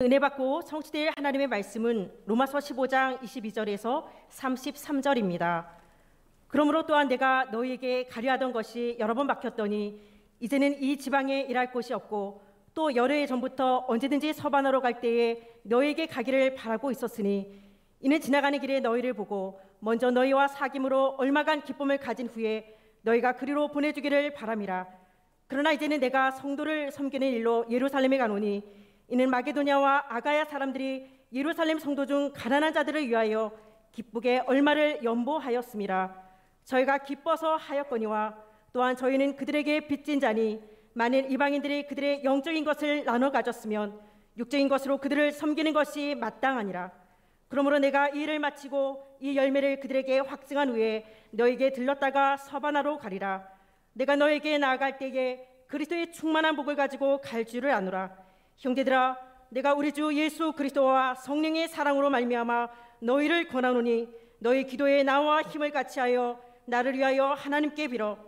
은혜 받고 성취될 하나님의 말씀은 로마서 15장 22절에서 33절입니다. 그러므로 또한 내가 너희에게 가려 하던 것이 여러 번 막혔더니 이제는 이 지방에 일할 곳이 없고 또 여러 해 전부터 언제든지 서반하러 갈 때에 너희에게 가기를 바라고 있었으니 이는 지나가는 길에 너희를 보고 먼저 너희와 사귐으로 얼마간 기쁨을 가진 후에 너희가 그리로 보내주기를 바람이라 그러나 이제는 내가 성도를 섬기는 일로 예루살렘에 가노니 이는 마게도냐와 아가야 사람들이 예루살렘 성도 중 가난한 자들을 위하여 기쁘게 얼마를 연보하였습니다. 저희가 기뻐서 하였거니와 또한 저희는 그들에게 빚진 자니 만일 이방인들이 그들의 영적인 것을 나눠 가졌으면 육적인 것으로 그들을 섬기는 것이 마땅하니라. 그러므로 내가 이 일을 마치고 이 열매를 그들에게 확증한 후에 너에게 들렀다가 서바나로 가리라. 내가 너에게 나아갈 때에 그리스도의 충만한 복을 가지고 갈 줄을 아노라. 형제들아 내가 우리 주 예수 그리스도와 성령의 사랑으로 말미암아 너희를 권하노니 너희 기도에 나와 힘을 같이하여 나를 위하여 하나님께 빌어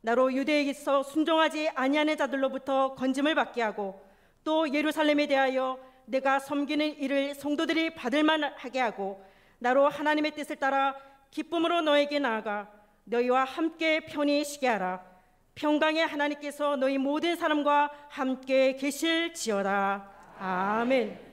나로 유대에서 순종하지 아니하는 자들로부터 건짐을 받게 하고 또 예루살렘에 대하여 내가 섬기는 일을 성도들이 받을 만하게 하고 나로 하나님의 뜻을 따라 기쁨으로 너에게 나아가 너희와 함께 편히 쉬게 하라 평강의 하나님께서 너희 모든 사람과 함께 계실지어다. 아멘.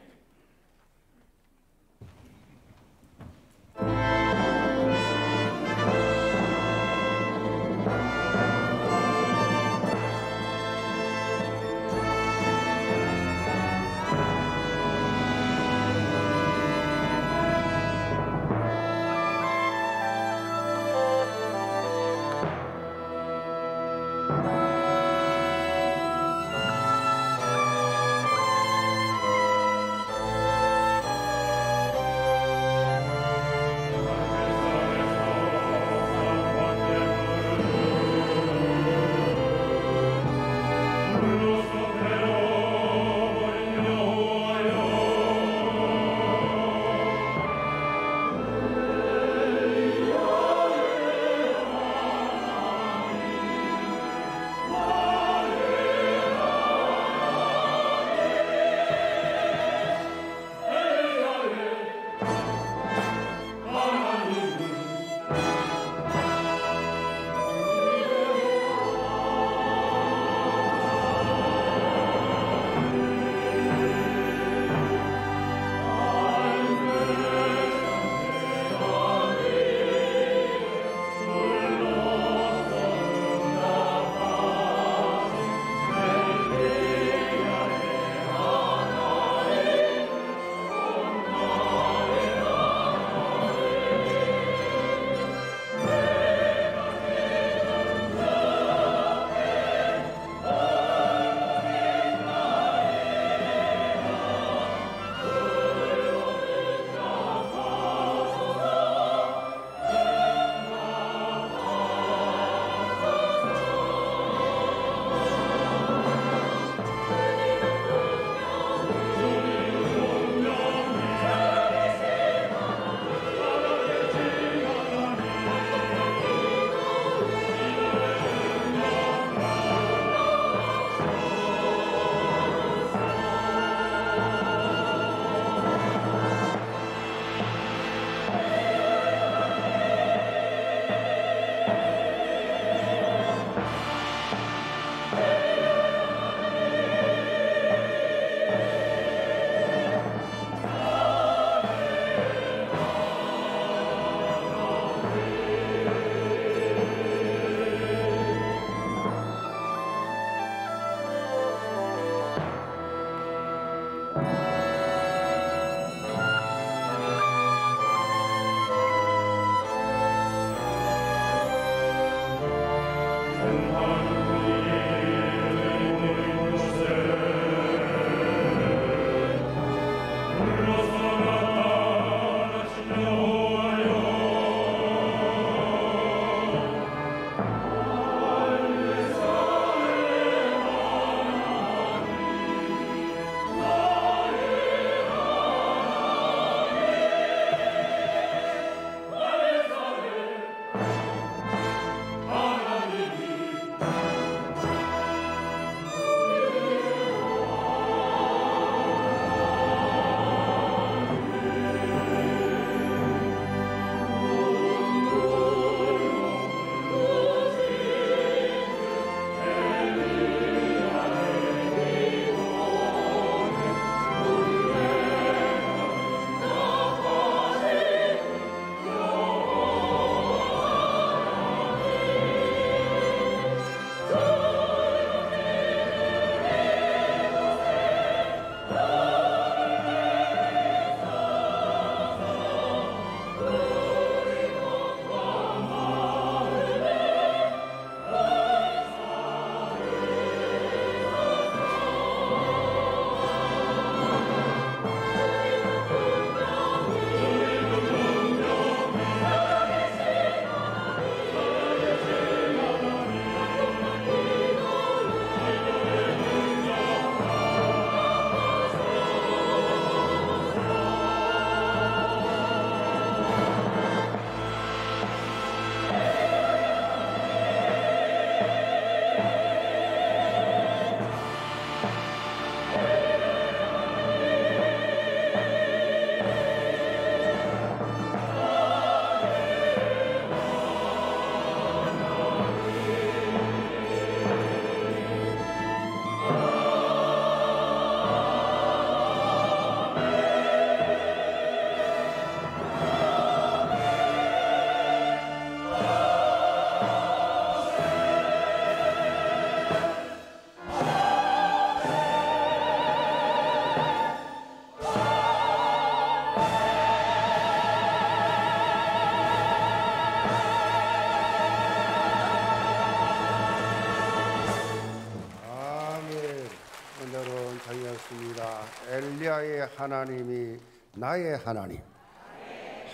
하나님이 나의 하나님.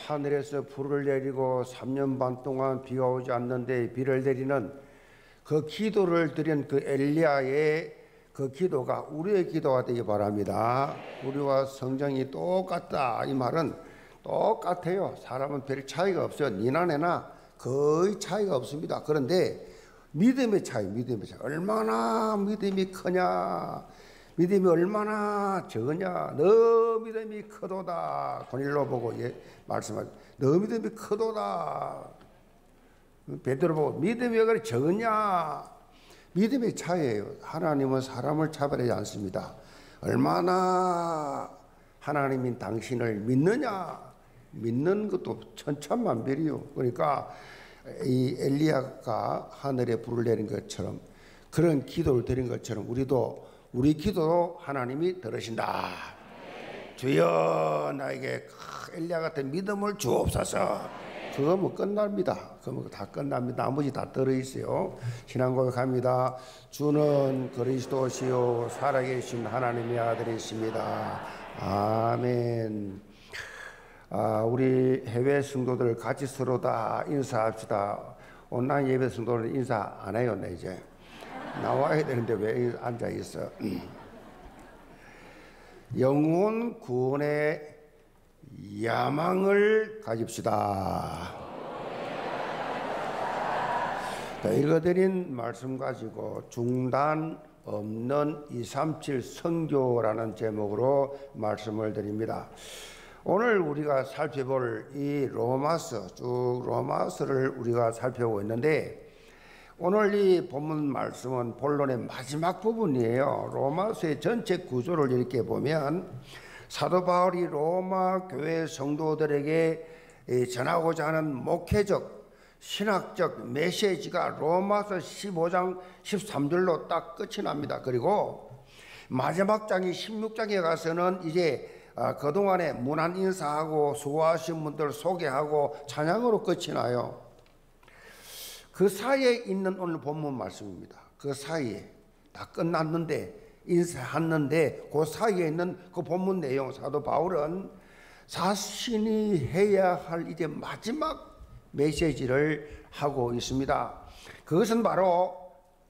하늘에서 불을 내리고 3년 반 동안 비가 오지 않는데 비를 내리는 그 기도를 드린 그 엘리야의 그 기도가 우리의 기도가 되기 바랍니다. 우리와 성장이 똑같다. 이 말은 똑같아요. 사람은 별 차이가 없어요. 니나 내나 거의 차이가 없습니다. 그런데 믿음의 차이, 믿음의 차이. 얼마나 믿음이 크냐. 믿음이 얼마나 적으냐. 너 믿음이 크도다. 고닐로 보고 예, 말씀하죠. 너 믿음이 크도다. 베드로 보고 믿음이 왜 그래 적으냐. 믿음의 차이예요. 하나님은 사람을 차별하지 않습니다. 얼마나 하나님인 당신을 믿느냐. 믿는 것도 천차만별이요. 그러니까 이 엘리야가 하늘에 불을 내린 것처럼 그런 기도를 드린 것처럼 우리도 우리 기도로 하나님이 들으신다. 주여 나에게 엘리야 같은 믿음을 주옵소서. 그거 뭐 끝납니다. 그거 다 끝납니다. 나머지 다 들어 있어요. 신앙 고백합니다. 주는 그리스도시요 살아계신 하나님의 아들이십니다. 아멘. 아, 우리 해외 성도들 같이 서로 다 인사합시다. 온라인 예배 성도는 인사 안 해요, 나 이제. 나와야 되는데 왜 앉아 있어? 영혼 구원의 야망을 가집시다. 읽어드린 말씀 가지고 중단 없는 237 성교라는 제목으로 말씀을 드립니다. 오늘 우리가 살펴볼 이 로마서, 쭉 로마서를 우리가 살펴보고 있는데 오늘 이 본문 말씀은 본론의 마지막 부분이에요. 로마서의 전체 구조를 이렇게 보면 사도 바울이 로마 교회 성도들에게 전하고자 하는 목회적 신학적 메시지가 로마서 15장 13절로 딱 끝이 납니다. 그리고 마지막 장이 16장에 가서는 이제 아, 그동안에 문안 인사하고 수고하신 분들 소개하고 찬양으로 끝이 나요. 그 사이에 있는 오늘 본문 말씀입니다. 그 사이에 다 끝났는데 인사했는데 그 사이에 있는 그 본문 내용 사도 바울은 자신이 해야 할 이제 마지막 메시지를 하고 있습니다. 그것은 바로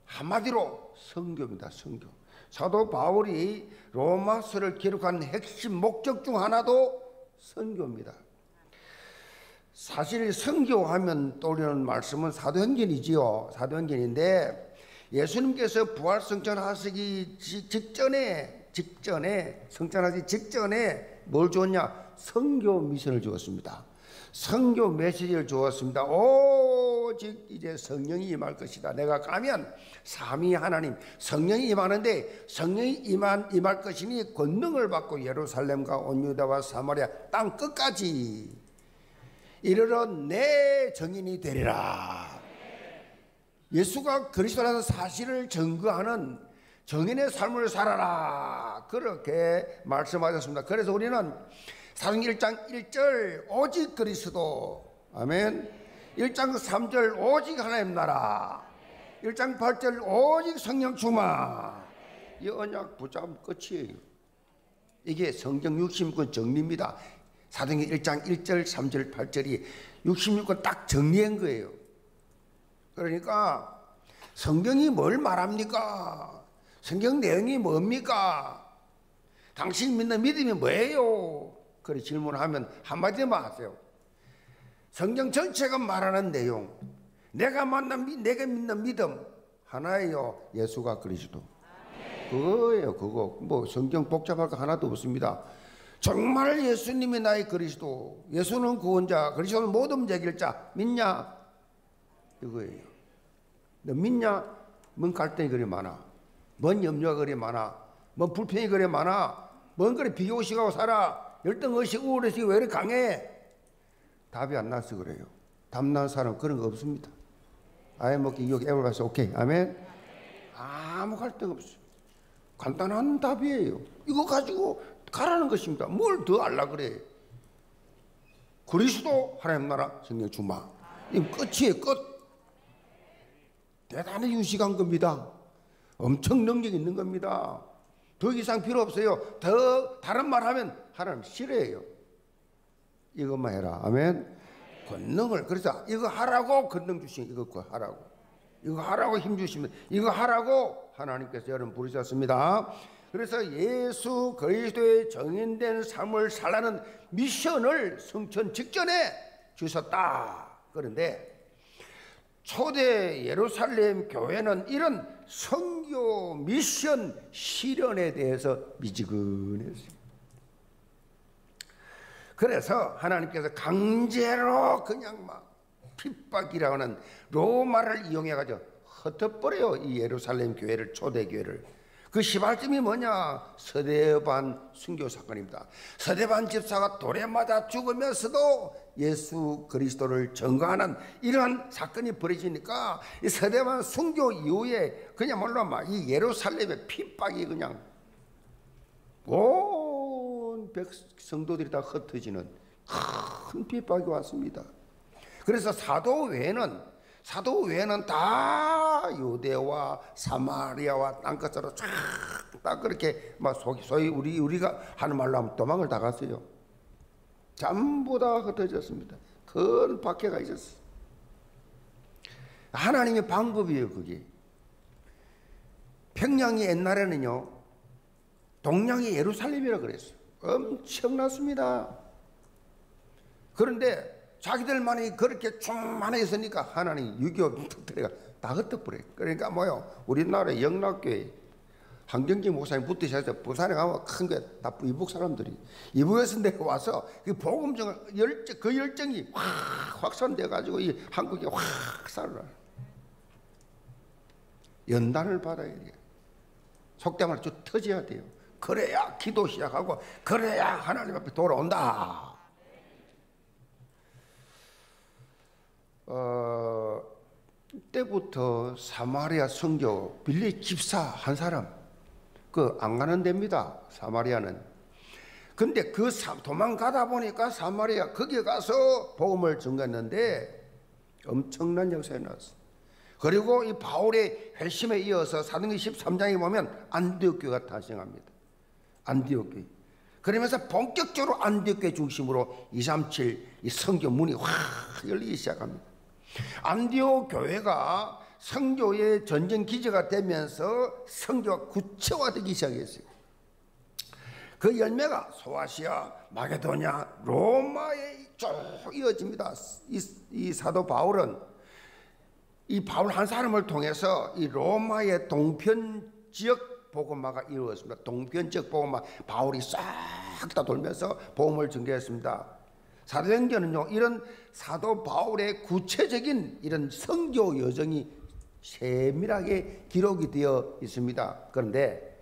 한마디로 성교입니다. 성교. 사도 바울이 로마서를 기록한 핵심 목적 중 하나도 선교입니다. 사실 선교하면 떠오르는 말씀은 사도행전이지요. 사도행전인데 예수님께서 부활 성전하시기 직전에 직전에 성전하기 직전에 뭘 주었냐? 선교 미션을 주었습니다. 선교 메시지를 주었습니다. 오직 이제 성령이 임할 것이다. 내가 가면 삼위 하나님 성령이 임하는데 성령이 임한 임할 것이니 권능을 받고 예루살렘과 온 유다와 사마리아 땅 끝까지 이르러 내 정인이 되리라. 예수가 그리스도라는 사실을 증거하는 정인의 삶을 살아라. 그렇게 말씀하셨습니다. 그래서 우리는 사도행 1장 1절 오직 그리스도 아멘 1장 3절 오직 하나님 나라 1장 8절 오직 성령 충만 이 언약 붙잡으면 끝이에요 이게 성경 66권 정리입니다 사도행 1장 1절 3절 8절이 66권 딱 정리한 거예요 그러니까 성경이 뭘 말합니까 성경 내용이 뭡니까 당신 믿는 믿음이 뭐예요 그래 질문하면 한마디만 하세요. 성경 전체가 말하는 내용, 내가 만난 내가 믿는 믿음 하나예요. 예수가 그리스도. 그거예요. 그거 뭐 성경 복잡할 거 하나도 없습니다. 정말 예수님이 나의 그리스도, 예수는 구원자, 그리스도는 모든 해결자 믿냐? 이거예요. 너 믿냐? 뭔 갈등이 그리 많아? 뭔 염려가 그리 많아? 뭔 불평이 그리 많아? 뭔 그리 비교식하고 살아? 열등 의식, 우울의식이 왜 이렇게 강해? 답이 안 나서 그래요. 답난 사람 그런 거 없습니다. 아예 먹기 여기 애를 가서 오케이. 아멘. 아무 갈등 없어요. 간단한 답이에요. 이거 가지고 가라는 것입니다. 뭘 더 알라 그래? 그리스도 하나님 나라 성령 주마. 이 끝이에요. 끝. 대단히 유식한 겁니다. 엄청 능력 있는 겁니다. 더 이상 필요 없어요. 더 다른 말 하면 하나님 싫어해요. 이것만 해라. 아멘. 권능을 그래서 이거 하라고 권능 주신 이거 하라고. 이거 하라고 힘 주시면 이거 하라고 하나님께서 여러분 부르셨습니다. 그래서 예수 그리스도의 정인된 삶을 살라는 미션을 성천 직전에 주셨다. 그런데 초대 예루살렘 교회는 이런 성교 미션 실현에 대해서 미지근했어요. 그래서 하나님께서 강제로 그냥 막 핍박이라고 하는 로마를 이용해 가지고 흩어버려요. 이 예루살렘 교회를 초대 교회를. 그 시발점이 뭐냐? 서대반 순교 사건입니다. 서대반 집사가 돌에 맞아 죽으면서도 예수 그리스도를 증거하는 이러한 사건이 벌어지니까 이 서대반 순교 이후에 그냥말로 막이 예루살렘의 핍박이 그냥 온 백성도들이 다 흩어지는 큰 핍박이 왔습니다. 그래서 사도 외에는 사도 외에는 다 유대와 사마리아와 땅끝으로 쫙다 그렇게 막 소위 우리 우리가 하는 말로 하면 도망을 다 갔어요. 전부 다 흩어졌습니다. 큰 박해가 있었어. 하나님의 방법이에요, 그게. 평양이 옛날에는요, 동양이 예루살렘이라 그랬어요. 엄청났습니다. 그런데 자기들만이 그렇게 충만했으니까 하나님 유교 특들이가 다 흩어버려요. 그러니까 뭐요? 우리나라 영락교회 황경기 목사님 붙으셔서 부산에 가면 큰게다 이북 사람들이 이북에서 내려와서 그 복음 중 열정 그 열정이 확 확산돼 가지고 이 한국에 확 살아. 연단을 받아야 돼요. 속담을 쭉 터져야 돼요. 그래야 기도 시작하고 그래야 하나님 앞에 돌아온다. 어, 때부터 사마리아 성교 빌리 집사 한 사람 그 안 가는 데입니다. 사마리아는. 근데 그 도망가다 보니까 사마리아 거기에 가서 복음을 전했는데 엄청난 역사에 나왔어. 그리고 이 바울의 회심에 이어서 사도행 13장에 보면 안디옥 교회가 탄생합니다. 안디옥 교회. 그러면서 본격적으로 안디옥 교회 중심으로 237 이 성교 문이 확 열리기 시작합니다. 안디오 교회가 성교의 전쟁 기제가 되면서 성교가 구체화되기 시작했어요. 그 열매가 소아시아, 마게도냐, 로마에 쭉 이어집니다. 이, 이 사도 바울은 이 바울 한 사람을 통해서 이 로마의 동편 지역 복음화가 이루어졌습니다. 동편 지역 복음화 바울이 싹 다 돌면서 복음을 전개했습니다. 사도행전은요 이런 사도 바울의 구체적인 이런 성교 여정이 세밀하게 기록이 되어 있습니다. 그런데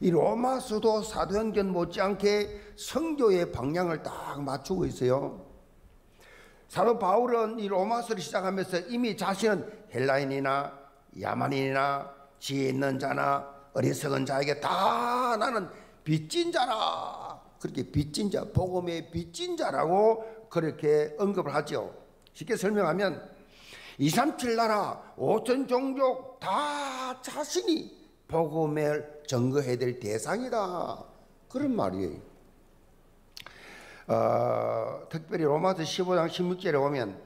이 로마서도 사도행전 못지않게 성교의 방향을 딱 맞추고 있어요. 사도 바울은 이 로마서를 시작하면서 이미 자신은 헬라인이나 야만인이나 지혜 있는 자나 어리석은 자에게 다 나는 빚진 자라 그렇게 빚진 자, 복음의 빚진 자라고 그렇게 언급을 하죠. 쉽게 설명하면 237 나라 5천 종족 다 자신이 복음을 증거해야 될 대상이다. 그런 말이에요. 어, 특별히 로마서 15장 16절에 보면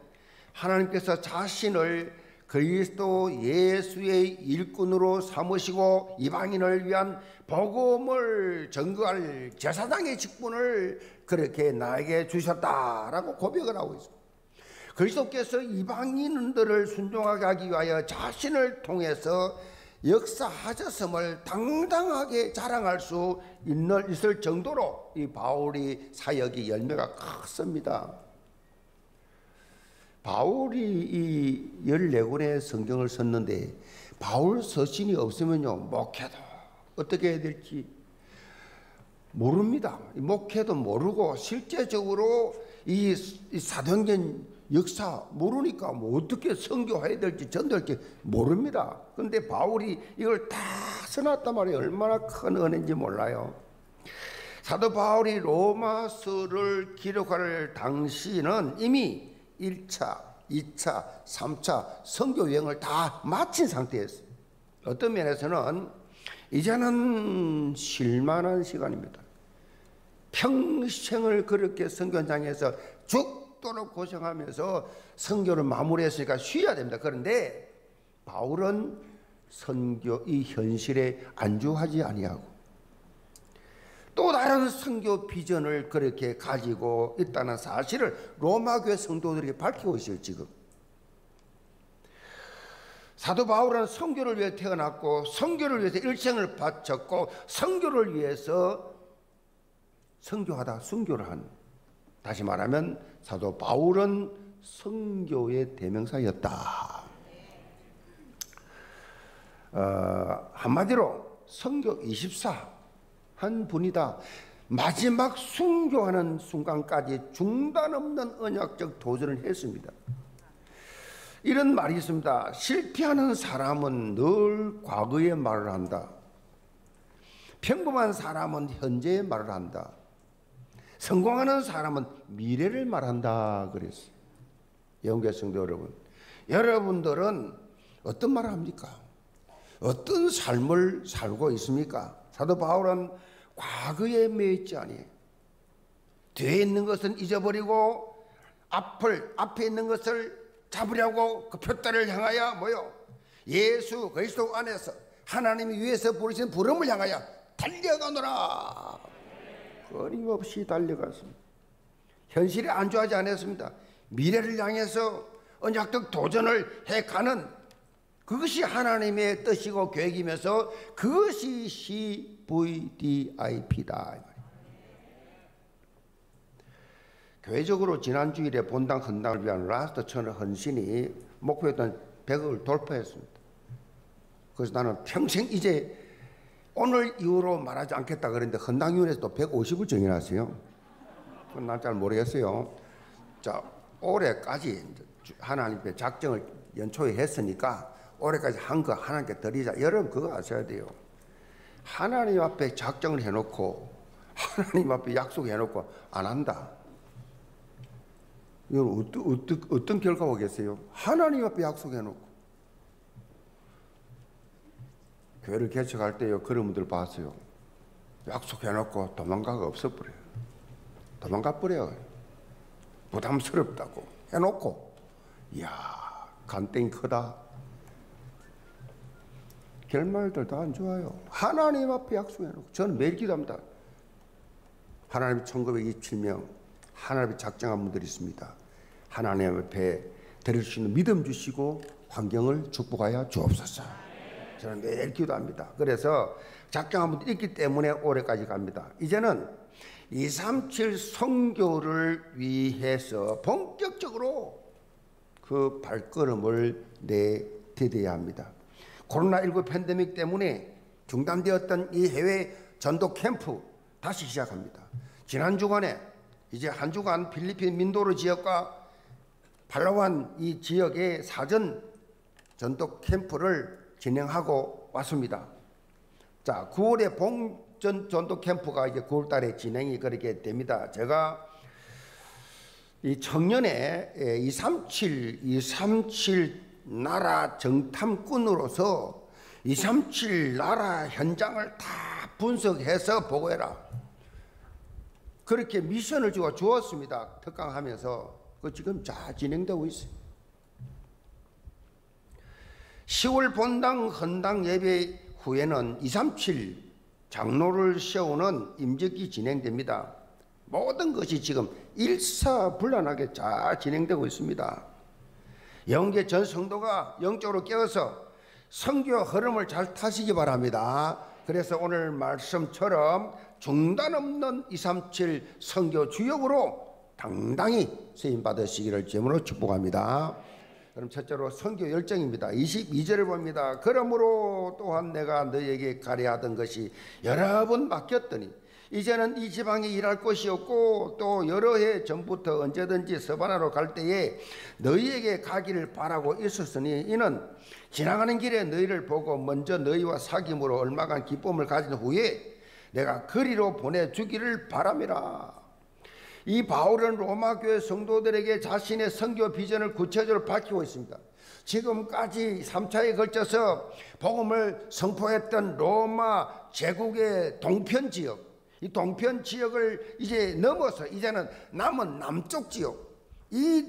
하나님께서 자신을 그리스도 예수의 일꾼으로 삼으시고 이방인을 위한 복음을 전거할 제사장의 직분을 그렇게 나에게 주셨다라고 고백을 하고 있습니다. 그리스도께서 이방인들을 순종하게 하기 위하여 자신을 통해서 역사하셨음을 당당하게 자랑할 수 있을 정도로 이 바울이 사역의 열매가 컸습니다. 바울이 이 14권의 성경을 썼는데 바울 서신이 없으면요 목회도 어떻게 해야 될지 모릅니다. 목회도 모르고 실제적으로 이, 사도행전 역사 모르니까 뭐 어떻게 성교해야 될지 전도할지 모릅니다. 근데 바울이 이걸 다 써놨단 말이에요. 얼마나 큰 은혜인지 몰라요. 사도 바울이 로마서를 기록할 당시는 이미 1차, 2차, 3차 선교 여행을 다 마친 상태였어요. 어떤 면에서는 이제는 실만한 시간입니다. 평생을 그렇게 선교장에서 죽도록 고생하면서 선교를 마무리했으니까 쉬어야 됩니다. 그런데 바울은 선교 이 현실에 안주하지 아니하고 또 다른 선교 비전을 그렇게 가지고 있다는 사실을 로마 교회 성도들에게 밝히고 있어요, 지금. 사도 바울은 선교를 위해 태어났고 선교를 위해서 일생을 바쳤고 선교를 위해서 선교하다 순교를 한 다시 말하면 사도 바울은 선교의 대명사였다. 어, 한마디로 선교 24 한 분이다. 마지막 순교하는 순간까지 중단 없는 언약적 도전을 했습니다. 이런 말이 있습니다. 실패하는 사람은 늘 과거의 말을 한다. 평범한 사람은 현재의 말을 한다. 성공하는 사람은 미래를 말한다 그랬어요. 영계 성도 여러분. 여러분들은 어떤 말을 합니까? 어떤 삶을 살고 있습니까? 사도 바울은 과거에 매있지 아니에요. 뒤에 있는 것은 잊어버리고 앞을 앞에 있는 것을 잡으려고 그 표대를 향하여 뭐요? 예수 그리스도 안에서 하나님이 위에서 부르신 부름을 향하여 달려가노라. 끊임없이 달려갔습니다. 현실에 안주하지 않았습니다. 미래를 향해서 언약적 도전을 해가는 그것이 하나님의 뜻이고 계획이면서 그것이 CVDIP다. 교회적으로 지난 주일에 본당 헌당을 위한 last 천을 헌신이 목표했던 100억을 돌파했습니다. 그래서 나는 평생 이제 오늘 이후로 말하지 않겠다 그랬는데 헌당위원회에서 또 150을 정해놨어요. 그건 난 잘 모르겠어요. 자, 올해까지 하나님께 작정을 연초에 했으니까 올해까지 한 거 하나님께 드리자. 여러분 그거 아셔야 돼요. 하나님 앞에 작정을 해놓고 하나님 앞에 약속해놓고 안 한다. 이건 어떤, 어떤, 어떤 결과가 오겠어요? 하나님 앞에 약속해놓고 교회를 개척할 때요 그런 분들 봤어요. 약속해놓고 도망가가 없어버려요. 도망가 버려요. 부담스럽다고 해놓고 이야 간땡이 크다. 결말들 다안 좋아요. 하나님 앞에 약속해놓고 저는 매일 기도합니다. 하나님 1927명 하나님의 작정한 분들이 있습니다. 하나님 앞에 드릴 수 있는 믿음 주시고 환경을 축복하여 주옵소서. 저는 매일 기도합니다. 그래서 작정한 분들이 있기 때문에 올해까지 갑니다. 이제는 237 성교를 위해서 본격적으로 그 발걸음을 내디뎌야 합니다. 코로나19 팬데믹 때문에 중단되었던 이 해외 전도 캠프 다시 시작합니다. 지난 주간에 이제 한 주간 필리핀 민도르 지역과 팔라완 이 지역의 사전 전도 캠프를 진행하고 왔습니다. 자, 9월에 봉전 전도 캠프가 이제 9월 달에 진행이 그렇게 됩니다. 제가 이 청년의 237, 237 나라 정탐꾼으로서 237 나라 현장을 다 분석해서 보고해라. 그렇게 미션을 주어 주었습니다. 특강하면서 그 지금 잘 진행되고 있어요. 10월 본당 헌당 예배 후에는 237 장로를 세우는 임직이 진행됩니다. 모든 것이 지금 일사불란하게 잘 진행되고 있습니다. 영계 전 성도가 영적으로 깨어서 성교 흐름을 잘 타시기 바랍니다. 그래서 오늘 말씀처럼 중단 없는 237 성교 주역으로 당당히 세임 받으시기를 제물로 축복합니다. 그럼 첫째로 성교 열정입니다. 22절을 봅니다. 그러므로 또한 내가 너에게 가려하던 것이 여러 번 맡겼더니 이제는 이 지방에 일할 곳이 없고 또 여러 해 전부터 언제든지 서바나로 갈 때에 너희에게 가기를 바라고 있었으니 이는 지나가는 길에 너희를 보고 먼저 너희와 사귐으로 얼마간 기쁨을 가진 후에 내가 거리로 보내주기를 바람이라. 이 바울은 로마 교회 성도들에게 자신의 선교 비전을 구체적으로 밝히고 있습니다. 지금까지 3차에 걸쳐서 복음을 선포했던 로마 제국의 동편 지역, 이 동편 지역을 이제 넘어서 이제는 남은 남쪽 지역, 이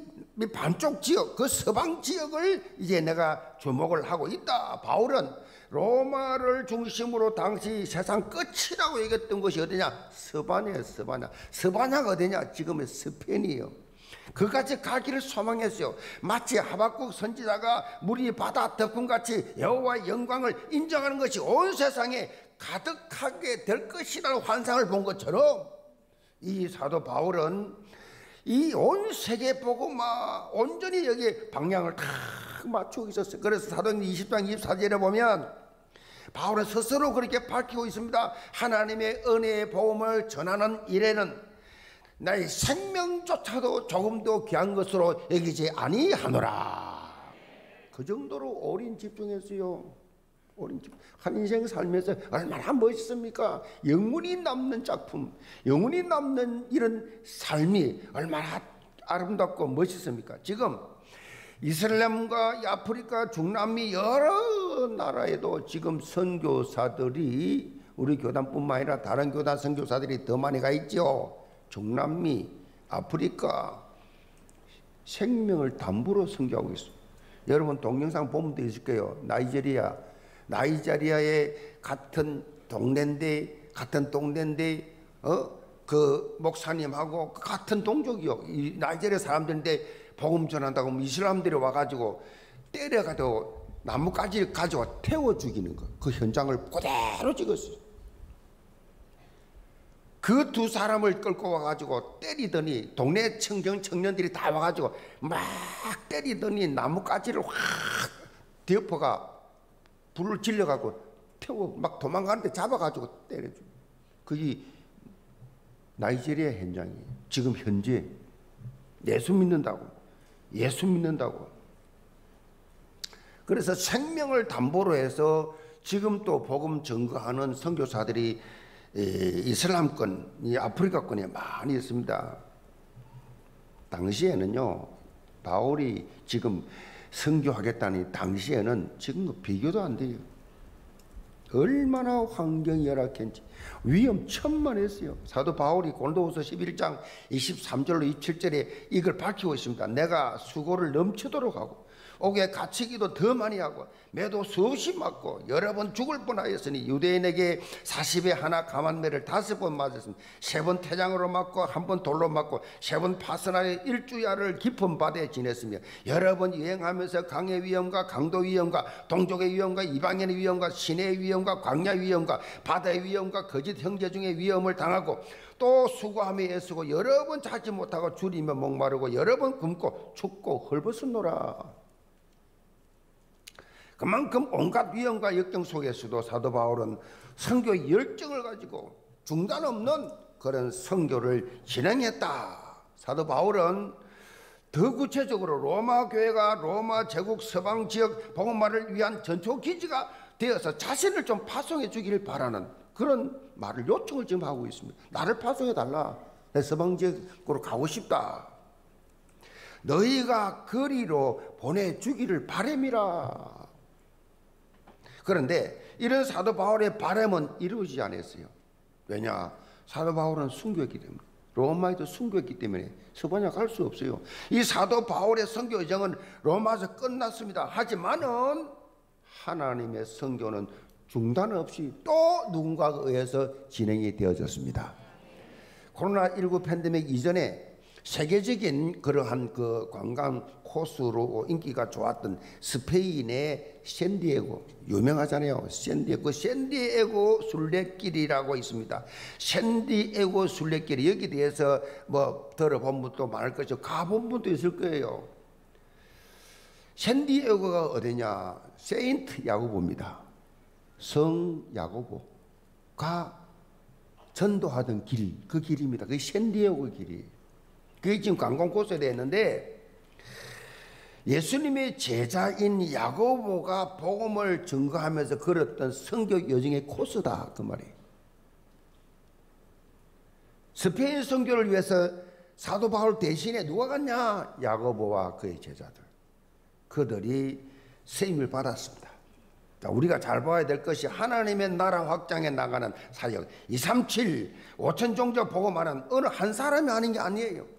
반쪽 지역, 그 서방 지역을 이제 내가 주목을 하고 있다. 바울은 로마를 중심으로 당시 세상 끝이라고 얘기했던 것이 어디냐? 서바냐, 서바냐. 서바냐가 어디냐? 지금의 스페인이에요. 그같이 가기를 소망했어요. 마치 하박국 선지자가 물이 바다 덮음같이 여호와의 영광을 인정하는 것이 온 세상에 가득하게 될 것이라는 환상을 본 것처럼 이 사도 바울은 이 온 세계 보고 막 온전히 여기에 방향을 다 맞추고 있었어요. 그래서 사도행 20장 24절에 보면 바울은 스스로 그렇게 밝히고 있습니다. 하나님의 은혜의 복음을 전하는 일에는 나의 생명조차도 조금도 귀한 것으로 여기지 아니하노라. 그 정도로 어린 집중했어요. 한 인생 살면서 얼마나 멋있습니까? 영원히 남는 작품, 영원히 남는 이런 삶이 얼마나 아름답고 멋있습니까? 지금 이슬람과 아프리카, 중남미 여러 나라에도 지금 선교사들이 우리 교단뿐만 아니라 다른 교단 선교사들이 더 많이 가 있죠. 중남미, 아프리카 생명을 담보로 선교하고 있어. 여러분 동영상 보면 되실 거예요. 나이제리아, 나이제리아의 같은 동네인데 같은 동네인데 어 그 목사님하고 같은 동족이요. 이 나이제리아 사람들인데 복음 전한다고 하면 이슬람들이 와가지고 때려가도 나뭇가지를 가져와 태워 죽이는 거. 그 현장을 그대로 찍었어요. 그 두 사람을 끌고 와가지고 때리더니 동네 청정 청년들이 다 와가지고 막 때리더니 나뭇가지를 확 덮어가 불을 질러가고 태워 막 도망가는데 잡아가지고 때려줘. 그게 나이지리아 현장이에요. 지금 현재 예수 믿는다고. 예수 믿는다고. 그래서 생명을 담보로 해서 지금 또 복음 증거하는 선교사들이 이슬람권, 이 아프리카권에 많이 있습니다. 당시에는요, 바울이 지금 선교하겠다니 당시에는 지금 비교도 안 돼요. 얼마나 환경이 열악했는지 위험 천만했어요. 사도 바울이 고린도후서 11장 23절로 27절에 이걸 밝히고 있습니다. 내가 수고를 넘치도록 하고 옥에 갇히기도 더 많이 하고 매도 수없이 맞고 여러 번 죽을 뻔하였으니 유대인에게 40에 하나 감한매를 다섯 번 맞았습니다. 세번 태장으로 맞고 한 번 돌로 맞고 세 번 파선하여 일주야를 깊은 바다에 지냈으며 여러 번 여행하면서 강의 위험과 강도 위험과 동족의 위험과 이방인의 위험과 시내의 위험과 광야 위험과 바다의 위험과 거짓 형제 중의 위험을 당하고 또 수고하며 애쓰고 여러 번 자지 못하고 줄이며 목마르고 여러 번 굶고 춥고 헐벗었노라. 그만큼 온갖 위험과 역경 속에서도 사도 바울은 선교 열정을 가지고 중단 없는 그런 선교를 진행했다. 사도 바울은 더 구체적으로 로마 교회가 로마 제국 서방 지역 복음화를 위한 전초 기지가 되어서 자신을 좀 파송해 주기를 바라는 그런 말을 요청을 지금 하고 있습니다. 나를 파송해 달라. 내 서방 지역으로 가고 싶다. 너희가 거리로 보내 주기를 바램이라. 그런데 이런 사도 바울의 바람은 이루어지지 않았어요. 왜냐? 사도 바울은 순교했기 때문에. 로마에도 순교했기 때문에 갈수 없어요. 이 사도 바울의 선교 여정은 로마에서 끝났습니다. 하지만은 하나님의 선교는 중단 없이 또 누군가에 의해서 진행이 되어졌습니다. 코로나19 팬데믹 이전에 세계적인 그러한 그 관광 코스로 인기가 좋았던 스페인의 샌디에고 유명하잖아요. 샌디에고 샌디에고 순례길이라고 있습니다. 샌디에고 순례길 여기 대해서 뭐 들어본 분도 많을 것이고 가본 분도 있을 거예요. 샌디에고가 어디냐? 세인트 야고보입니다. 성 야고보가 전도하던 길, 그 길입니다. 그 샌디에고 길이. 그게 지금 관광 코스에 됐는데 예수님의 제자인 야고보가 복음을 증거하면서 걸었던 성교 여정의 코스다 그 말이에요. 스페인 선교를 위해서 사도 바울 대신에 누가 갔냐? 야고보와 그의 제자들. 그들이 세임을 받았습니다. 우리가 잘 봐야 될 것이 하나님의 나라 확장에 나가는 사역 237 5천 종족 말한 어느 한 사람이 하는 게 아니에요.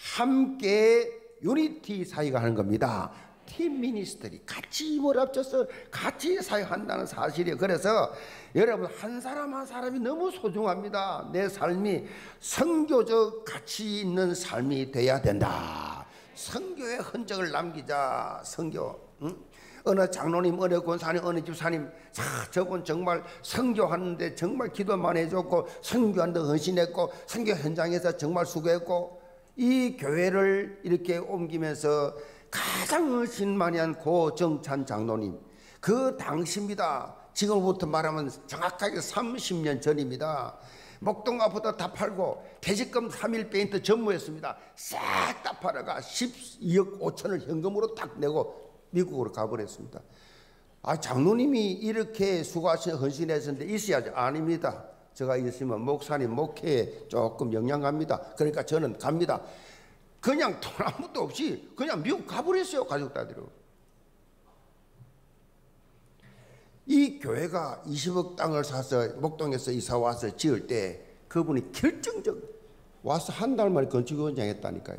함께 유니티 사역을 하는 겁니다. 팀 미니스터리 같이 힘을 합쳐서 같이 사역한다는 사실이에요. 그래서 여러분 한 사람 한 사람이 너무 소중합니다. 내 삶이 성교적 가치 있는 삶이 돼야 된다. 성교의 흔적을 남기자. 성교. 응? 어느 장로님, 어느 권사님, 어느 집사님, 자, 저분 정말 성교하는데 정말 기도 많이 해줬고, 성교하는데 헌신했고, 성교 현장에서 정말 수고했고, 이 교회를 이렇게 옮기면서 가장 헌신 많이 한 고정찬 장로님, 그 당시입니다. 지금부터 말하면 정확하게 30년 전입니다. 목동 아파트 다 팔고 퇴직금 3일 페인트 전무했습니다. 싹 다 팔아가 12억 5천을 현금으로 딱 내고 미국으로 가버렸습니다. 아, 장로님이 이렇게 수고하신 헌신했었는데 있어야지. 아닙니다. 제가 있으면 목사님 목회에 조금 영향 갑니다. 그러니까 저는 갑니다. 그냥 돈 아무도 없이 그냥 미국 가버렸어요. 가족 다들이. 이 교회가 20억 땅을 사서 목동에서 이사 와서 지을 때 그분이 결정적 와서 한 달 만에 건축원장 했다니까요.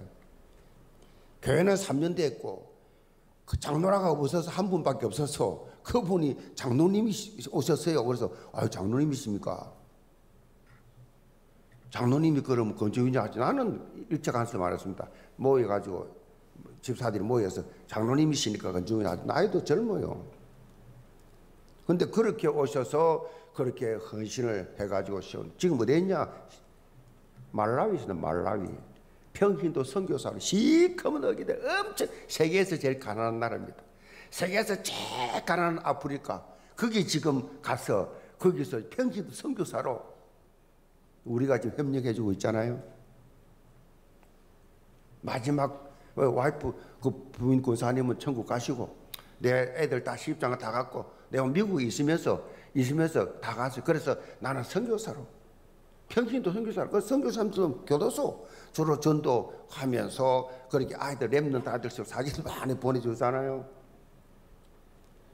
교회는 3년 됐고 그 장로라가 없어서 한 분밖에 없어서 그분이 장로님이 오셨어요. 그래서 아유 장로님이십니까? 장로님이 그러면 건축인자 하지 나는 안서 말했습니다. 모여가지고 집사들이 모여서 장로님이시니까 건축인 하지 나이도 젊어요. 근데 그렇게 오셔서 그렇게 헌신을 해가지고 지금 어디 있냐? 말라위 있어 말라위. 평신도 선교사로 시커먼 어기들 엄청 세계에서 제일 가난한 나라입니다. 세계에서 제일 가난한 아프리카 거기 지금 가서 거기서 평신도 선교사로 우리가 지금 협력해주고 있잖아요. 마지막 와이프 그 부인 권사님은 천국 가시고 내 애들 다 시집장을 다 갔고 내가 미국에 있으면서 있으면서 다 갔어요. 그래서 나는 선교사로 평신도 선교사로 그 선교사님도 교도소 주로 전도하면서 그렇게 아이들 랩는 아들씩 사진 많이 보내주잖아요.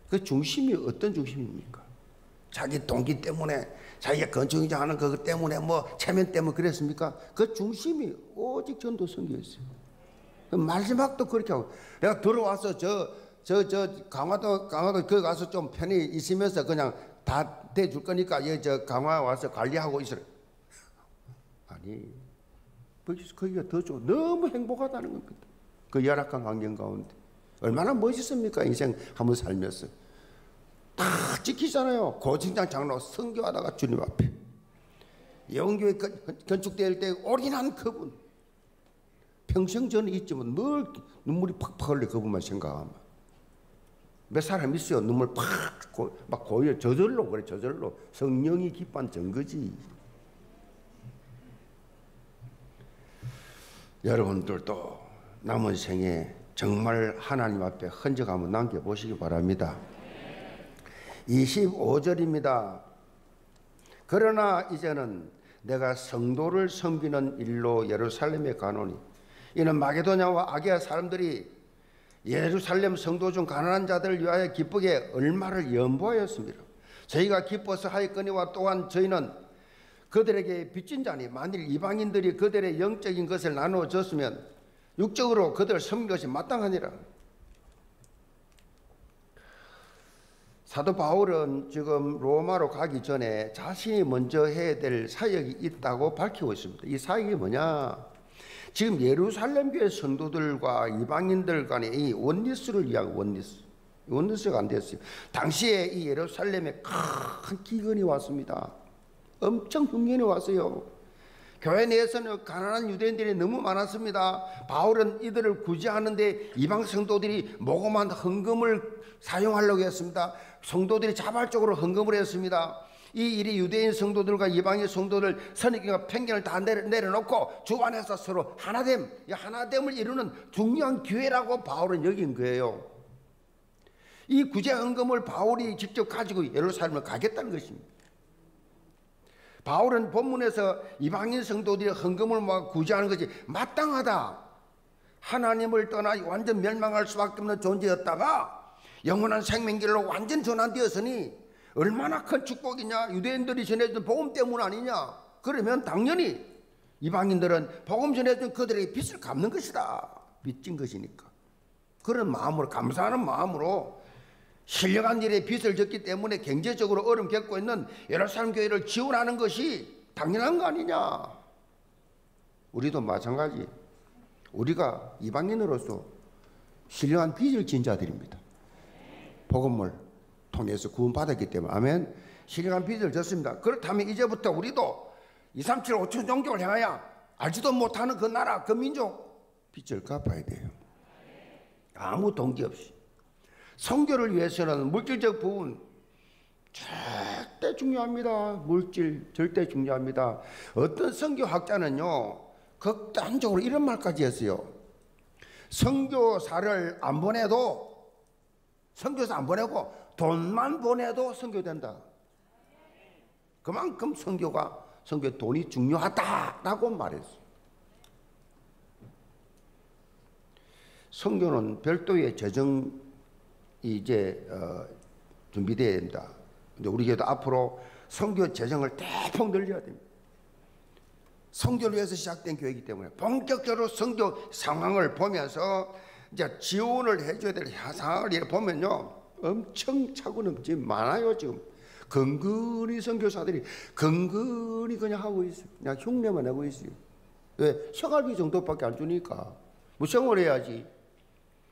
그 중심이 어떤 중심입니까? 자기 동기 때문에 자기가 건축이자 하는 그것 때문에 뭐 체면 때문에 그랬습니까? 그 중심이 오직 전도 선교였어요. 그 마지막도 그렇게 하고 내가 들어와서 저 저 저 강화도 강화도 그 가서 좀 편히 있으면서 그냥 다 대줄 거니까 여저 강화 와서 관리하고 있으라. 아니 거기가 더 좋아. 너무 행복하다는 겁니다. 그 열악한 환경 가운데. 얼마나 멋있습니까? 인생 한번 살면서. 다 지키잖아요. 고진장 장로 성교하다가 주님 앞에. 영교회 건축될 때 올인한 그분. 평생 저는 있지만 늘 눈물이 팍팍 흘려 그분만 생각하면. 몇 사람 있어요. 눈물 팍, 막 고여, 저절로 그래, 저절로. 성령이 기뻐한 증거지. 여러분들도 남은 생에 정말 하나님 앞에 흔적 한번 남겨보시기 바랍니다. 25절입니다. 그러나 이제는 내가 성도를 섬기는 일로 예루살렘에 가노니 이는 마게도냐와 아기야 사람들이 예루살렘 성도 중 가난한 자들을 위하여 기쁘게 얼마를 연보하였습니다. 저희가 기뻐서 하였거니와 또한 저희는 그들에게 빚진 자니 만일 이방인들이 그들의 영적인 것을 나누어 줬으면 육적으로 그들을 섬긴 것이 마땅하니라. 사도 바울은 지금 로마로 가기 전에 자신이 먼저 해야 될 사역이 있다고 밝히고 있습니다. 이 사역이 뭐냐? 지금 예루살렘 교회 성도들과 이방인들 간의 이 원리스를 위한 원리스. 원리스가 안 됐어요. 당시에 이 예루살렘에 큰 기근이 왔습니다. 엄청 흉년이 왔어요. 교회 내에서는 가난한 유대인들이 너무 많았습니다. 바울은 이들을 구제하는데 이방 성도들이 모금한 헌금을 사용하려고 했습니다. 성도들이 자발적으로 헌금을 했습니다. 이 일이 유대인 성도들과 이방인 성도들 선입견과 편견을 다 내려놓고 주 안에서 서로 하나됨, 하나됨을 이루는 중요한 기회라고 바울은 여긴 거예요. 이 구제 헌금을 바울이 직접 가지고 예루살렘을 가겠다는 것입니다. 바울은 본문에서 이방인 성도들이 헌금을 모아 구제하는 것이 마땅하다. 하나님을 떠나 완전 멸망할 수밖에 없는 존재였다가 영원한 생명길로 완전 전환되었으니 얼마나 큰 축복이냐? 유대인들이 전해준 복음 때문 아니냐? 그러면 당연히 이방인들은 복음 전해준 그들의 빚을 갚는 것이다. 빚진 것이니까. 그런 마음으로 감사하는 마음으로 신령한 일에 빚을 졌기 때문에 경제적으로 어려움 겪고 있는 예루살렘 교회를 지원하는 것이 당연한 거 아니냐? 우리도 마찬가지. 우리가 이방인으로서 신령한 빚을 진 자들입니다 복음을 통해서 구원받았기 때문에. 아멘. 신령한 빚을 졌습니다. 그렇다면 이제부터 우리도 2, 3, 7, 5천 종교를 향하여 알지도 못하는 그 나라 그 민족 빚을 갚아야 돼요. 아무 동기 없이. 성교를 위해서는 물질적 부분 절대 중요합니다. 물질 절대 중요합니다. 어떤 성교학자는요 극단적으로 이런 말까지 했어요. 성교사를 안 보내도 성교사 안 보내고 돈만 보내도 성교된다. 그만큼 성교가 성교 돈이 중요하다라고 말했어. 성교는 별도의 재정이 이제 어, 준비돼야 된다. 근데 우리 교도 앞으로 성교 재정을 대폭 늘려야 됩니다. 성교를 위해서 시작된 교회이기 때문에 본격적으로 성교 상황을 보면서 이제 지원을 해줘야 될 이렇게 보면요 엄청 차고 넘지 많아요 지금. 근근히 선교사들이 근근히 그냥 하고 있어요. 그냥 흉내만 내고 있어요. 왜? 생활비 정도밖에 안 주니까. 뭐 생활 해야지.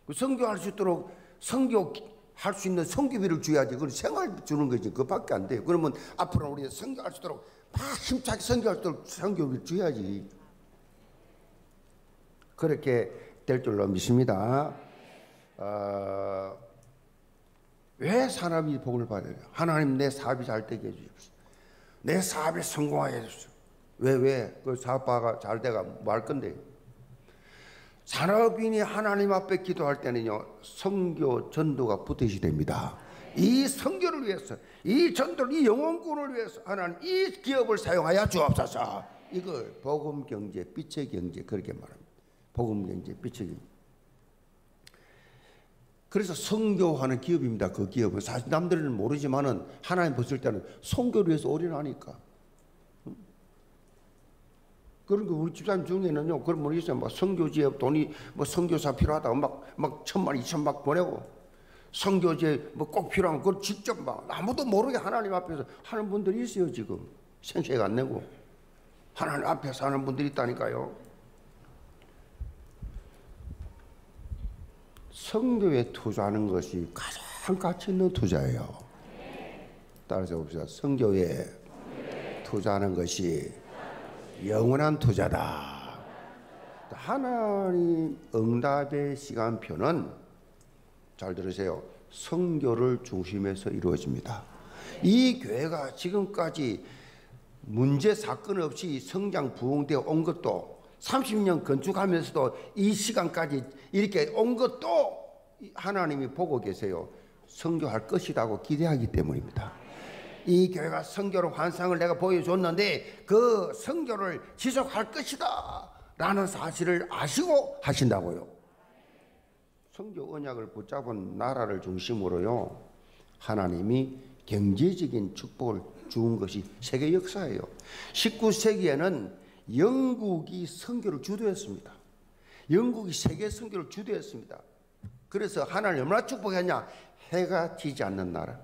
그 선교할 수 있도록 선교 할수 있는 선교비를 줘야지. 그건 생활 주는 거지. 그밖에 안 돼요. 그러면 앞으로 우리 선교할 수 있도록 막 힘차게 선교할 수 있도록 선교비를 줘야지. 그렇게 될 줄로 믿습니다. 어, 왜 사람이 복을 받아야 돼요? 하나님 내 사업이 잘 되게 해주십시오. 내 사업이 성공하게 해주십시오. 왜, 왜? 그 사업화가 잘 돼가 뭐할 건데. 산업인이 하나님 앞에 기도할 때는요, 성교 전도가 붙으시 됩니다. 이 성교를 위해서, 이 전도를, 이 영혼군을 위해서 하나님 이 기업을 사용하여 주옵소서. 이걸 복음 경제, 빛의 경제 그렇게 말합니다. 복음 빛의 경제. 그래서 성교하는 기업입니다. 그 기업은 사실 남들은 모르지만은 하나님 봤을 때는 성교를 위해서 올인하니까. 그런 거 우리 집사님 중에는요, 그런 분이 있어요. 막 성교지에 돈이 뭐 성교사 필요하다고 막, 막 천만, 이천만 보내고 성교지에 뭐꼭 필요한 걸 직접 막 아무도 모르게 하나님 앞에서 하는 분들이 있어요, 지금. 생색 안 내고. 하나님 앞에서 하는 분들이 있다니까요. 성교에 투자하는 것이 가장 가치 있는 투자예요. 따라서 봅시다. 성교에 투자하는 것이 영원한 투자다. 하나님 응답의 시간표는 잘 들으세요. 성교를 중심에서 이루어집니다. 이 교회가 지금까지 문제 사건 없이 성장 부흥되어 온 것도 30년 건축하면서도 이 시간까지 이렇게 온 것도 하나님이 보고 계세요. 성교할 것이라고 기대하기 때문입니다. 이 교회가 성교를 환상을 내가 보여줬는데 그 성교를 지속할 것이다 라는 사실을 아시고 하신다고요. 성교 언약을 붙잡은 나라를 중심으로요. 하나님이 경제적인 축복을 주은 것이 세계 역사예요. 19세기에는 영국이 선교를 주도했습니다. 영국이 세계 선교를 주도했습니다. 그래서 하나님 얼마나 축복했냐? 해가 지지 않는 나라.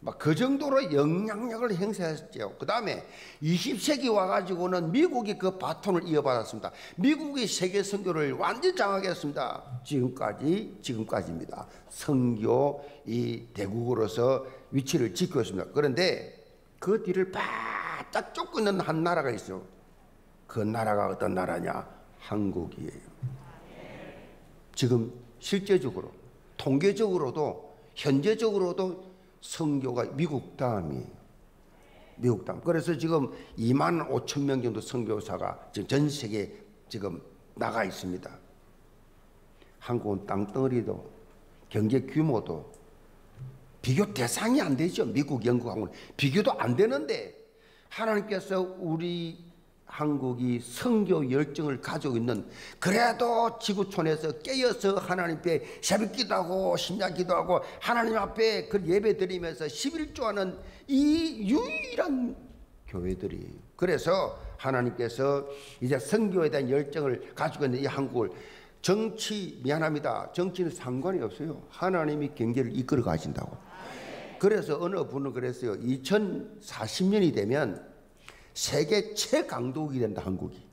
막 그 정도로 영향력을 행사했죠. 그 다음에 20세기 와가지고는 미국이 그 바톤을 이어받았습니다. 미국이 세계 선교를 완전 장악했습니다. 지금까지, 지금까지입니다. 선교 이 대국으로서 위치를 지키고 있습니다. 그런데 그 뒤를 바짝 쫓고 있는 한 나라가 있어. 그 나라가 어떤 나라냐? 한국이에요. 지금 실제적으로, 통계적으로도, 현재적으로도 성교가 미국 다음이에요. 미국 다음. 그래서 지금 2만 5천 명 정도 선교사가 지금 전 세계 지금 나가 있습니다. 한국은 땅덩어리도 경제 규모도 비교 대상이 안 되죠. 미국, 영국하고는 비교도 안 되는데 하나님께서 우리 한국이 성교 열정을 가지고 있는 그래도 지구촌에서 깨어서 하나님 앞에 새벽 기도 하고 심야 기도 하고 하나님 앞에 그 예배 드리면서 11조하는 이 유일한 교회들이 그래서 하나님께서 이제 성교에 대한 열정을 가지고 있는 이 한국을 정치 미안합니다. 정치는 상관이 없어요. 하나님이 경제를 이끌어 가신다고. 그래서 어느 분은 그랬어요. 2040년이 되면 세계 최강국이 된다 한국이.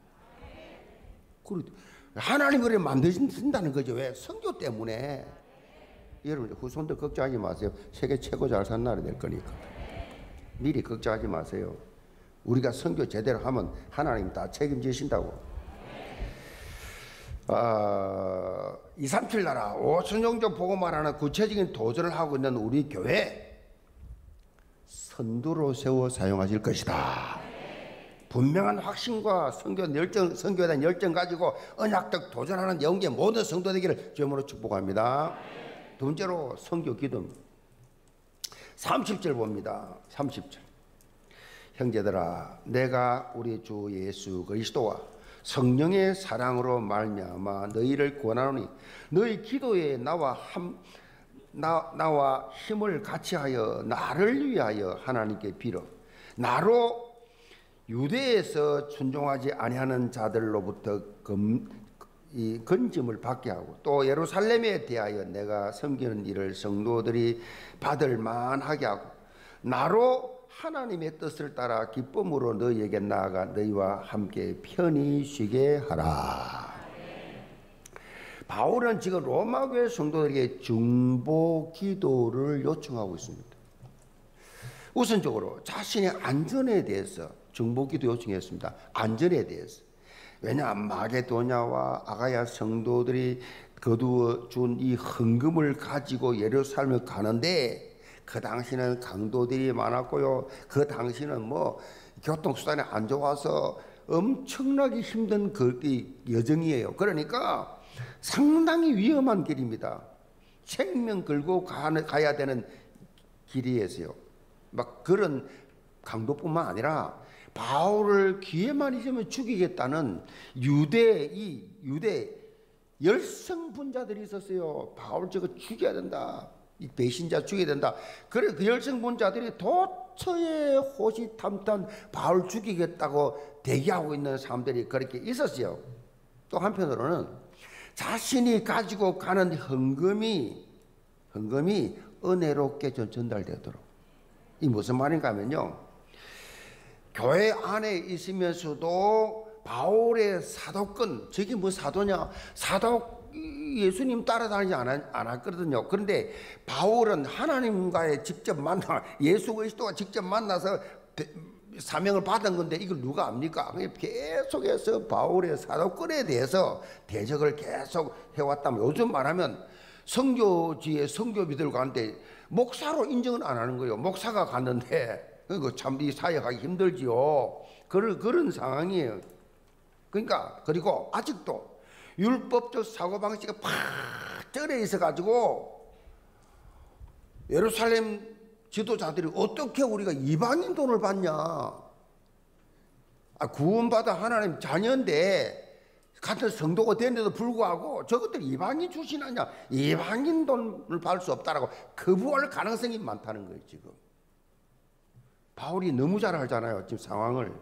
하나님을 만드신다는 거죠. 왜? 성교 때문에. 여러분 후손들 걱정하지 마세요. 세계 최고 잘 사는 나라 될 거니까. 미리 걱정하지 마세요. 우리가 성교 제대로 하면 하나님 다 책임지신다고. 아, 2, 3, 7 나라 5천 종족 보고 말하는 구체적인 도전을 하고 있는 우리 교회 선두로 세워 사용하실 것이다. 분명한 확신과 성교 열정, 성교에 대한 열정 가지고 언약적 도전하는 영계 모든 성도 되기를 주님으로 축복합니다. 두 번째로 성교 기도 30절 봅니다. 30절. 형제들아 내가 우리 주 예수 그리스도와 성령의 사랑으로 말미암아 너희를 권하노니 너희 기도에 나와 함 나, 나와 힘을 같이 하여 나를 위하여 하나님께 빌어 나로 유대에서 순종하지 아니하는 자들로부터 금, 이 건짐을 받게 하고 또 예루살렘에 대하여 내가 섬기는 일을 성도들이 받을 만하게 하고 나로 하나님의 뜻을 따라 기쁨으로 너희에게 나아가 너희와 함께 편히 쉬게 하라. 바울은 지금 로마 교회 성도들에게 중보 기도를 요청하고 있습니다. 우선적으로 자신의 안전에 대해서 정복기도 요청했습니다. 안전에 대해서. 왜냐 마게도냐와 아가야 성도들이 거두어 준 이 헌금을 가지고 예루살렘을 가는데 그 당시는 강도들이 많았고요. 그 당시는 뭐 교통수단이 안 좋아서 엄청나게 힘든 그 여정이에요. 그러니까 상당히 위험한 길입니다. 생명 걸고 가야 되는 길이었어요. 막 그런 강도뿐만 아니라 바울을 기회만 있으면 죽이겠다는 유대 이 유대 열성 분자들이 있었어요. 바울 저거 죽여야 된다. 이 배신자 죽여야 된다. 그래 그 열성 분자들이 도처에 호시탐탐 바울 죽이겠다고 대기하고 있는 사람들이 그렇게 있었어요. 또 한편으로는 자신이 가지고 가는 헌금이 헌금이 은혜롭게 전달되도록 이 무슨 말인가 하면요. 교회 안에 있으면서도 바울의 사도권, 저게 뭐 사도냐? 사도 예수님 따라다니지 않았거든요. 그런데 바울은 하나님과의 직접 만나, 예수 그리스도가 직접 만나서 사명을 받은 건데 이걸 누가 압니까? 계속해서 바울의 사도권에 대해서 대적을 계속 해왔다면 요즘 말하면 성교지의 성교비들 가운데 목사로 인정은 안 하는 거예요. 목사가 갔는데 그 참이 사역하기 힘들지요. 그런 그런 상황이에요. 그러니까 그리고 아직도 율법적 사고 방식이 팍 쩔어 있어 가지고 예루살렘 지도자들이 어떻게 우리가 이방인 돈을 받냐? 아, 구원받아 하나님 자녀인데 같은 성도가 되는데도 불구하고 저것들이 이방인 출신 아니야? 이방인 돈을 받을 수 없다라고 거부할 가능성이 많다는 거예요 지금. 바울이 너무 잘 알잖아요. 지금 상황을.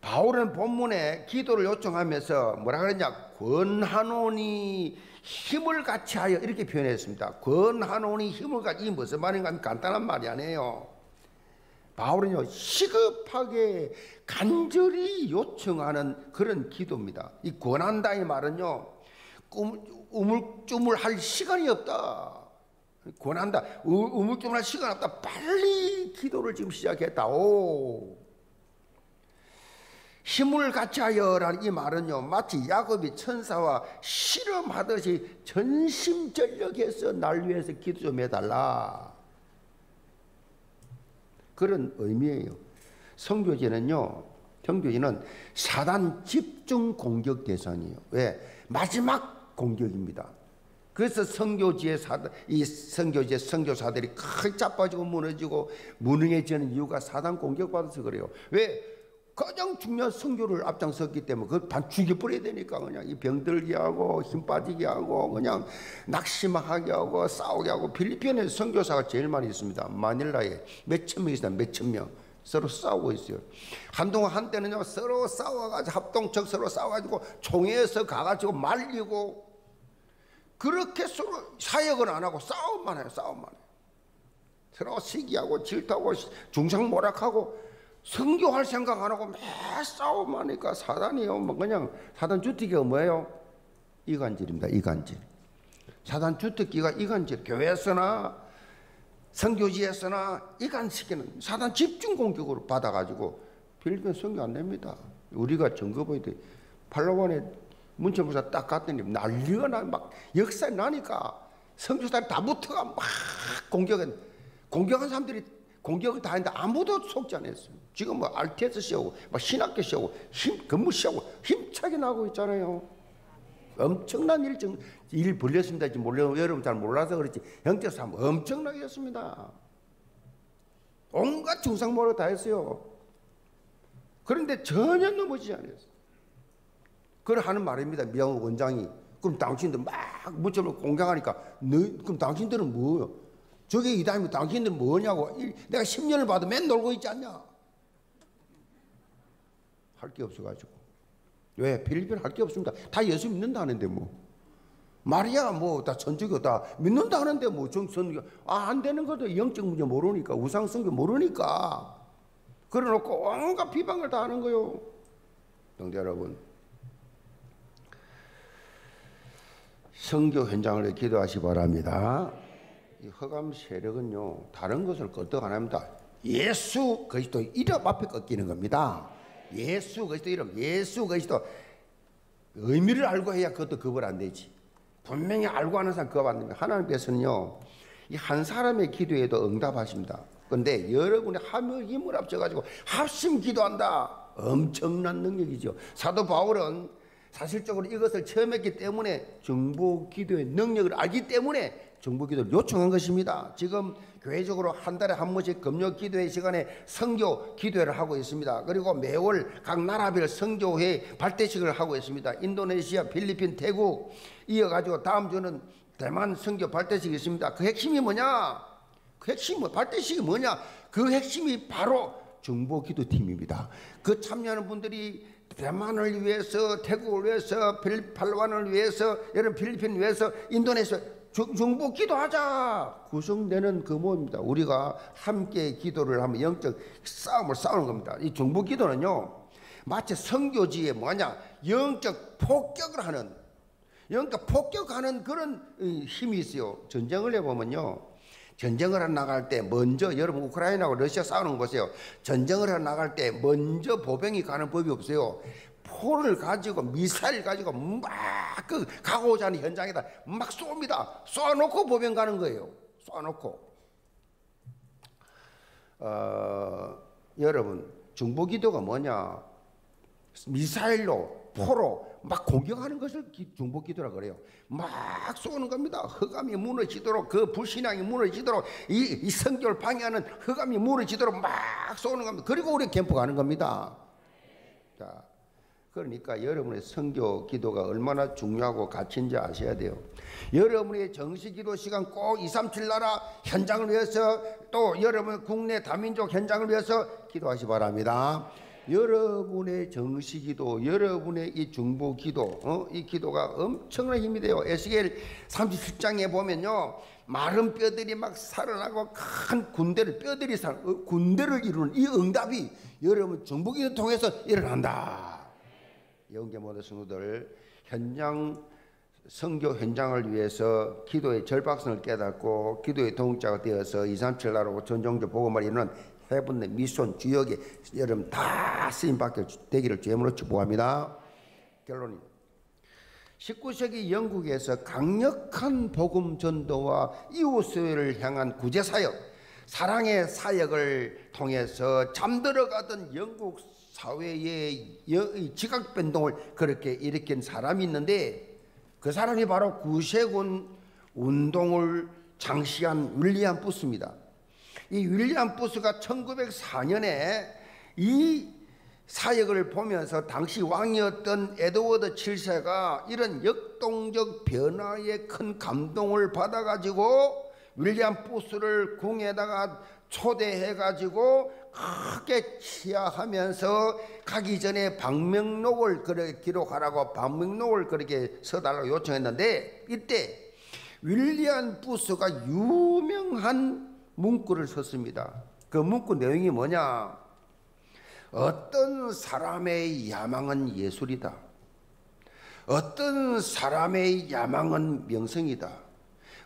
바울은 본문에 기도를 요청하면서 뭐라 그랬냐? 권하노니 힘을 같이 하여 이렇게 표현했습니다. 권하노니 힘을 같이 이 무슨 말인가 하면 간단한 말이 아니에요. 바울은요 시급하게 간절히 요청하는 그런 기도입니다. 이 권한다 이 말은요 우물쭈물할 시간이 없다. 권한다. 우물쭈물 할 시간 없다. 빨리 기도를 지금 시작했다. 오. 힘을 하여라는 이 말은요, 마치 야곱이 천사와 실험하듯이 전심전력해서 날 위해서 기도 좀 해달라. 그런 의미예요. 성교제는요, 성교제는 사단 집중 공격 대상이에요. 왜? 마지막 공격입니다. 그래서 선교지의 사이 선교지의 선교사들이 크게 자빠지고 무너지고 무능해지는 이유가 사단 공격받아서 그래요. 왜? 가장 중요한 선교를 앞장섰기 때문에 그걸 반 죽여버려야 되니까 그냥 이 병들게 하고 힘 빠지게 하고 그냥 낙심하게 하고 싸우게 하고 필리핀에 선교사가 제일 많이 있습니다. 마닐라에 몇천 명 있습니다. 몇천 명. 서로 싸우고 있어요. 한동안 한때는요 서로 싸워가지고 합동적 서로 싸워가지고 총회에서 가가지고 말리고 그렇게 서로 사역은 안 하고 싸움만 해요. 싸움만 해요. 서로 시기하고 질투하고 중상모략하고 성교할 생각 안 하고 매 싸움만 하니까 사단이요. 뭐 그냥 사단 주특기가 뭐예요? 이간질입니다. 이간질. 사단 주특기가 이간질. 교회에서나 성교지에서나 이간시키는 사단 집중 공격으로 받아가지고 필리핀 성교 안 됩니다. 우리가 점거보이 돼. 팔로원에 문체부사 딱 갔더니 난리가 나, 막 역사 나니까 성교사들 다 붙어가 막 공격은 공격한 사람들이 공격을 다 했는데 아무도 속지 않았어요. 지금 뭐 RTS 시하고 막 신학교 시하고 힘 근무 시하고 힘차게 나고 있잖아요. 엄청난 일정 일 벌렸습니다. 지금 몰라 여러분 잘 몰라서 그렇지 영적 삶 엄청나게 했습니다. 온갖 중상모를 다 했어요. 그런데 전혀 넘어지지 않았어요. 그걸 하는 말입니다. 미양호 원장이. 그럼 당신들 막 무척을 공격하니까 너, 그럼 당신들은 뭐요? 저게 이다음에 당신들은 뭐냐고. 이- 내가 10년을 봐도 맨 놀고 있지 않냐? 할 게 없어가지고. 왜? 필리핀 할 게 없습니다. 다 예수 믿는다는데 뭐. 마리아 뭐다 천주교 다 믿는다 하는데 뭐 정선교 아안 되는 것도 영적 문제 모르니까 우상 성교 모르니까 그래놓고 온갖 비방을 다 하는 거요. 동대 여러분. 성교 현장을 기도하시 기 바랍니다. 이 허감 세력은요 다른 것을 끄떡 안 합니다. 예수 그리스도 이름 앞에 꺾이는 겁니다. 예수 그리스도 이름, 예수 그리스도 의미를 알고 해야 그것도 급을 안 되지. 분명히 알고 하는 사람 그거 안 됩니다. 하나님께서는요, 이 한 사람의 기도에도 응답하십니다. 근데 여러분의 함을 힘을 합쳐가지고 합심 기도한다. 엄청난 능력이죠. 사도 바울은 사실적으로 이것을 처음 했기 때문에 정보 기도의 능력을 알기 때문에 정보 기도를 요청한 것입니다. 지금 교회적으로 한 달에 한 번씩 금요 기도회 시간에 성교 기도회를 하고 있습니다. 그리고 매월 각 나라별 성교회 발대식을 하고 있습니다. 인도네시아, 필리핀, 태국 이어가지고 다음 주는 대만 성교 발대식이 있습니다. 그 핵심이 뭐냐? 그 핵심이 뭐, 발대식이 뭐냐? 그 핵심이 바로 정보 기도 팀입니다. 그 참여하는 분들이 대만을 위해서, 태국을 위해서, 필리핀을 위해서, 여러분 필리핀 위해서, 인도네시아 중- 중보 기도하자 구성되는 그 모입니다. 우리가 함께 기도를 하면 영적 싸움을 싸우는 겁니다. 이 중보 기도는요, 마치 성교지에 뭐냐 영적 폭격을 하는 영적 폭격하는 그런 이, 힘이 있어요. 전쟁을 해보면요. 전쟁을 하러 나갈 때 먼저 여러분 우크라이나하고 러시아 싸우는 거 보세요. 전쟁을 하러 나갈 때 먼저 보병이 가는 법이 없어요. 포를 가지고 미사일 가지고 막그 가고자 하는 현장에다 막 쏩니다. 쏴놓고 보병 가는 거예요. 쏴놓고. 어, 여러분 중보기도가 뭐냐? 미사일로 포로 막 공격하는 것을 기- 중보기도라 그래요. 막 쏘는 겁니다. 흑암이 무너지도록 그 불신앙이 무너지도록 이, 이 성교를 방해하는 흑암이 무너지도록 막 쏘는 겁니다. 그리고 우리 캠프 가는 겁니다. 자, 그러니까 여러분의 성교 기도가 얼마나 중요하고 가치인지 아셔야 돼요. 여러분의 정식 기도 시간 꼭 2, 3, 7 나라 현장을 위해서 또 여러분 국내 다민족 현장을 위해서 기도하시 기 바랍니다. 여러분의 정식 기도, 여러분의 이 중보 기도, 어? 이 기도가 엄청난 힘이 돼요. 에스겔 37장에 보면요. 마른 뼈들이 막 살아나고 큰 군대를 뼈들이 살 어, 군대를 이루는 이 응답이 여러분 정보 기도 통해서 일어난다. 영계 모든 성도들 현장 성교 현장을 위해서 기도의 절박성을 깨닫고 기도의 동자가 되어서 2, 3, 7 나라고 전종조 복음을 이루는 해분의 미션 주역에 여러분 다 쓰임 받게 되기를 주임으로 축복합니다. 결론이 19세기 영국에서 강력한 복음 전도와 이웃을 향한 구제 사역, 사랑의 사역을 통해서 잠들어가던 영국 사회의 지각 변동을 그렇게 일으킨 사람이 있는데 그 사람이 바로 구세군 운동을 장시한 윌리엄 부스입니다. 이 윌리엄 부스가 1904년에 이 사역을 보면서 당시 왕이었던 에드워드 7세가 이런 역동적 변화에 큰 감동을 받아가지고 윌리엄 부스를 궁에다가 초대해가지고 크게 치하하면서 가기 전에 방명록을 그렇게 기록하라고 방명록을 그렇게 써달라고 요청했는데 이때 윌리엄 부스가 유명한 문구를 썼습니다. 그 문구 내용이 뭐냐? 어떤 사람의 야망은 예술이다. 어떤 사람의 야망은 명성이다.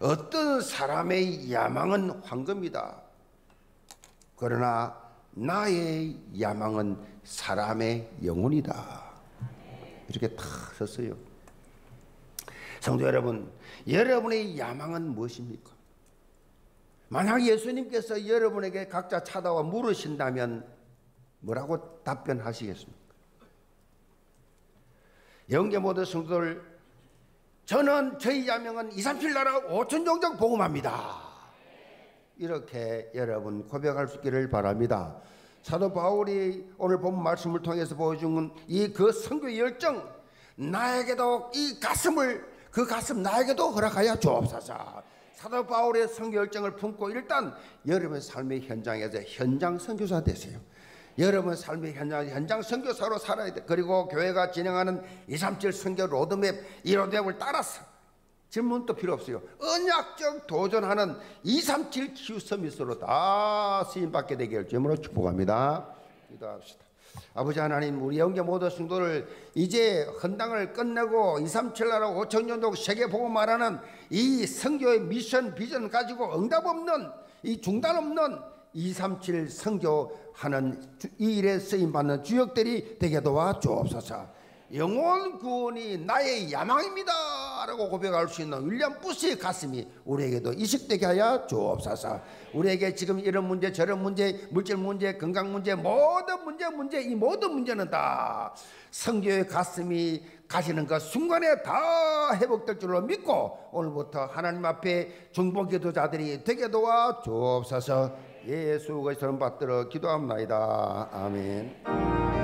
어떤 사람의 야망은 황금이다. 그러나 나의 야망은 사람의 영혼이다. 이렇게 다 썼어요. 성도 여러분, 여러분의 야망은 무엇입니까? 만약 예수님께서 여러분에게 각자 찾아와 물으신다면 뭐라고 답변하시겠습니까? 영계 모든 성도들 저는 저희 야명은 2, 3, 7 나라 5천 종족 복음합니다. 이렇게 여러분 고백할 수 있기를 바랍니다. 사도 바울이 오늘 본 말씀을 통해서 보여준 이그 선교 열정 나에게도 이 가슴을 그 가슴 나에게도 허락하여 주옵소서. 사도 바울의 선교 열정을 품고 일단 여러분 삶의 현장에서 현장 선교사 되세요. 여러분 삶의 현장 현장 선교사로 살아야 돼. 그리고 교회가 진행하는 237 선교 로드맵 이 로드맵을 따라서 질문도 필요 없어요. 언약적 도전하는 237큐 서밋으로 다 쓰임 받게 되기를 주님으로 축복합니다. 기도합시다. 아버지 하나님 우리 영계 모든 성도를 이제 헌당을 끝내고 237 나라 5천 년도 세계 보고 말하는 이 성교의 미션 비전 가지고 응답 없는 이 중단 없는 237 성교하는 이 일에 쓰임 받는 주역들이 되게 도와 주옵소서. 영원 구원이 나의 야망입니다 라고 고백할 수 있는 윌리엄 부스의 가슴이 우리에게도 이식되게 하여 주옵소서. 우리에게 지금 이런 문제 저런 문제 물질 문제 건강 문제 모든 문제 문제 이 모든 문제는 다 성교의 가슴이 가시는 그 순간에 다 회복될 줄로 믿고 오늘부터 하나님 앞에 중보 기도자들이 되게 도와 주옵소서. 예수 그리스도를 받들어 기도합니다. 아멘.